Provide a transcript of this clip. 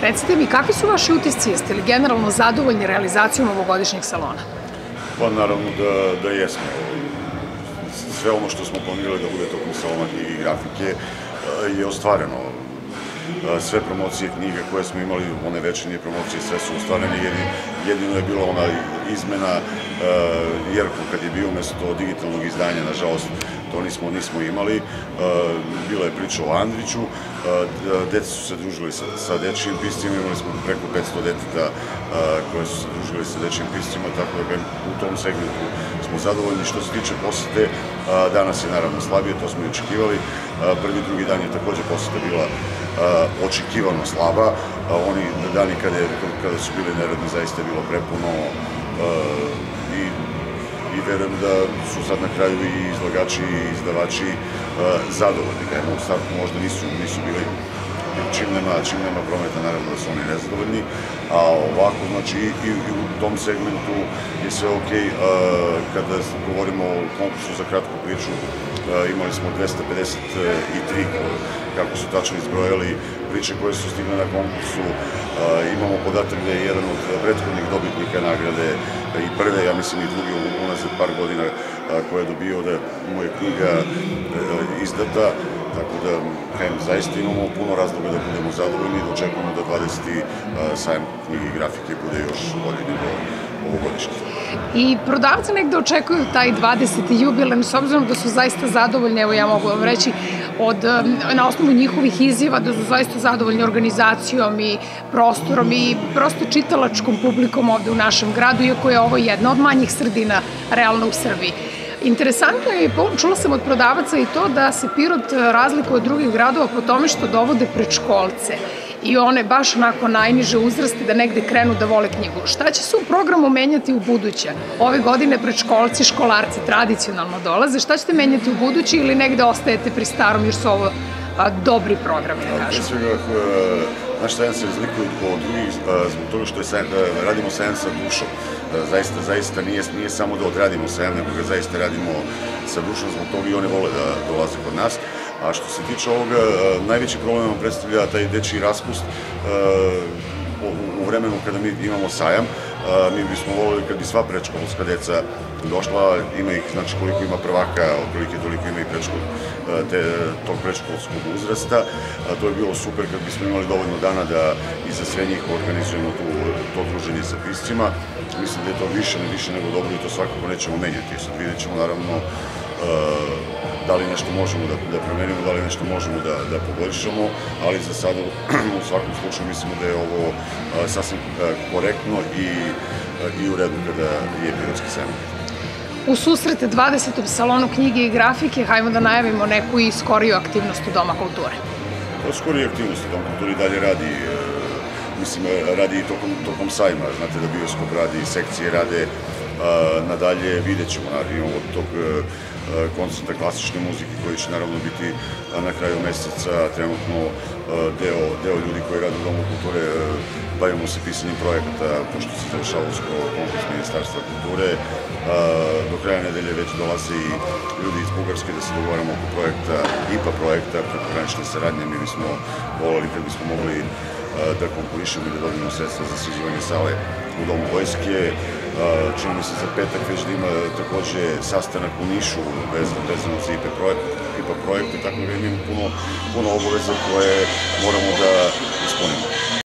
Recite mi, kakvi su vaši utisci? Jeste li generalno zadovoljni realizacijom ovogodišnjeg salona? Pa naravno da, da jesmo. Sve ono što smo planirali da bude tokom salona i grafike e, je ostvareno. E, sve promocije knjiga koje smo imali, one večernje promocije, sve su ostvarene. Jedino je bila ona izmena uh, Jerko kad je bio umesto digitalnog izdanja, nažalost, to nismo, nismo imali. Uh, bila je priča o Andriću, uh, deca su se družili sa, sa dečijim piscima, imali smo preko 500 deteta koje su se družili sa dečijim piscima, tako da u tom segmentu smo zadovoljni. Što se tiče posete, danas je naravno slabije, to smo i očekivali. Prvi, drugi dan je takođe poseta bila očekivano slaba. Oni dani kada, je, su bili neradni zaista je bilo prepuno i, i verujem da su sad na kraju i izlagači i izdavači zadovoljni. Možda nisu, nisu bili čim nema, čim nema prometa, naravno da su oni nezadovoljni, a ovako, znači, i, i u tom segmentu je sve ok. Uh, kada govorimo o konkursu za kratku priču, uh, imali smo 253, kako su tačno izbrojali, priče koje su stigle na konkursu. Uh, imamo podatak da je jedan od prethodnih dobitnika nagrade i prve, ja mislim i drugi unazad par godina koje je dobio da mu je knjiga izdata Tako da, kajem, zaista imamo puno razloga da budemo zadovoljni i da očekujemo da 20. sajam knjige i grafike bude još bolji nego ovogodišnji. I prodavci negde očekuju taj 20. jubilen, s obzirom da su zaista zadovoljni, evo ja mogu vam reći, od, na osnovu njihovih izjava da su zaista zadovoljni organizacijom i prostorom i prosto čitalačkom publikom ovde u našem gradu, iako je ovo jedna od manjih sredina realno u Srbiji. Interesantno je, čula sam od prodavaca i to da se Pirot e, razlikuje od drugih gradova po tome što dovode predškolce i one baš onako najniže uzraste da negde krenu da vole knjigu. Šta će se u programu menjati u buduće? Ove godine predškolci, školarci tradicionalno dolaze. Šta ćete menjati u buduće ili negde ostajete pri starom jer su ovo a, dobri programi, da kažem? Pre svega, naš sajam se razlikuje od drugih zbog toga što je sajam, radimo sajam sa dušom. Zaista, zaista nije, nije samo da odradimo sajam, nego ga zaista radimo sa dušom, zbog toga i one vole da dolaze kod nas. A što se tiče ovoga, najveći problem vam predstavlja taj dečiji raspust u vremenu kada mi imamo sajam, mi bismo volili kad bi sva predškolska deca došla, ima ih, znači koliko ima prvaka, otprilike toliko ima i predškol, te, tog predškolskog uzrasta, a to je bilo super kad bismo imali dovoljno dana da i za sve njih organizujemo tu, to druženje sa piscima. Mislim da je to više, ne više nego dobro i to svakako nećemo menjati. Sad vidjet ćemo naravno da li nešto možemo da, da promenimo, da li nešto možemo da, da poboljšamo, ali za sada u svakom slučaju mislimo da je ovo a, sasvim korektno i, i u redu kada je Pirotski sajam. U susrete 20. salonu knjige i grafike, hajmo da najavimo neku i skoriju aktivnost u Doma kulture. Skoriju aktivnost u Doma kulture dalje radi, e, mislim, radi i tokom, tokom sajma, znate da bioskop radi, sekcije rade, nadalje vidjet ćemo, naravno, od tog e, koncerta klasične muzike koji će naravno biti na kraju meseca trenutno e, deo, deo ljudi koji rade u Domu kulture bavimo se pisanjem projekata, pošto se završava uskoro konkurs Ministarstva kulture. Do kraja nedelje već dolaze i ljudi iz Bugarske da se dogovaramo oko projekta, IPA projekta, prekogranične saradnje. Mi bismo volali kad bismo mogli da konkurišemo i da dobijemo sredstva za sređivanje sale u Domu vojske. Čini mi se za petak već da ima takođe sastanak u Nišu vezano za IPA projekte, IPA projekte, tako da imamo puno, puno obaveza koje moramo da ispunimo.